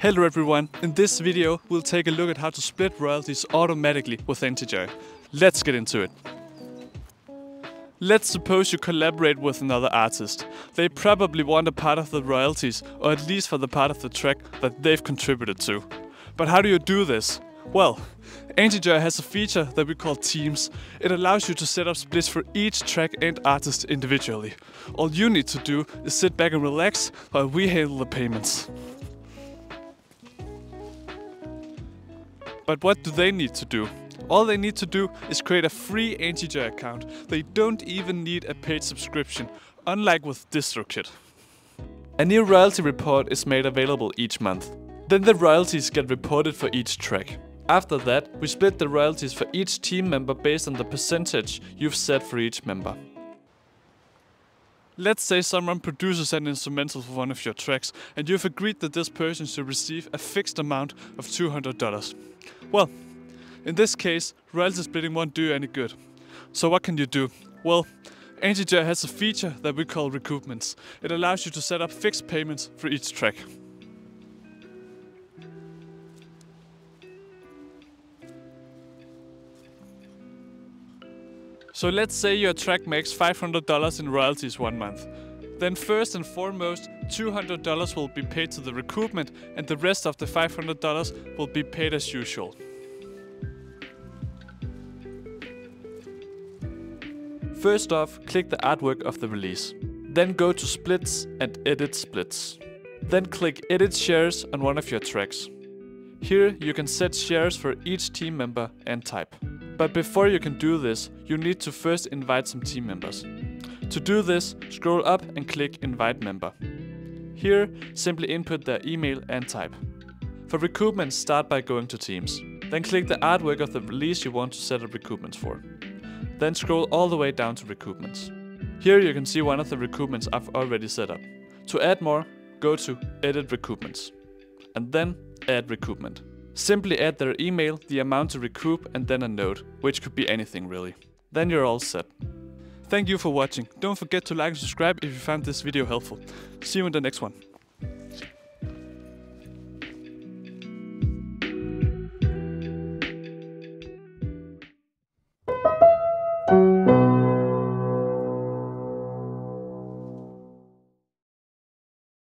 Hello everyone, in this video we'll take a look at how to split royalties automatically with Antijoy. Let's get into it. Let's suppose you collaborate with another artist. They probably want a part of the royalties, or at least for the part of the track that they've contributed to. But how do you do this? Well, Antijoy has a feature that we call Teams. It allows you to set up splits for each track and artist individually. All you need to do is sit back and relax while we handle the payments. But what do they need to do? All they need to do is create a free Antijoy account. They don't even need a paid subscription, unlike with DistroKid. A new royalty report is made available each month. Then the royalties get reported for each track. After that, we split the royalties for each team member based on the percentage you've set for each member. Let's say someone produces an instrumental for one of your tracks and you've agreed that this person should receive a fixed amount of $200. Well, in this case, royalty splitting won't do any good. So what can you do? Well, Antijoy has a feature that we call recoupments. It allows you to set up fixed payments for each track. So let's say your track makes $500 in royalties one month. Then first and foremost, $200 will be paid to the recoupment and the rest of the $500 will be paid as usual. First off, click the artwork of the release. Then go to Splits and Edit Splits. Then click Edit Shares on one of your tracks. Here you can set shares for each team member and type. But before you can do this, you need to first invite some team members. To do this, scroll up and click Invite Member. Here, simply input their email and type. For recoupments, start by going to Teams. Then click the artwork of the release you want to set up recoupments for. Then scroll all the way down to recoupments. Here you can see one of the recoupments I've already set up. To add more, go to Edit Recoupments. And then Add Recoupment. Simply add their email, the amount to recoup and then a note, which could be anything really. Then you're all set. Thank you for watching. Don't forget to like and subscribe if you found this video helpful. See you in the next one.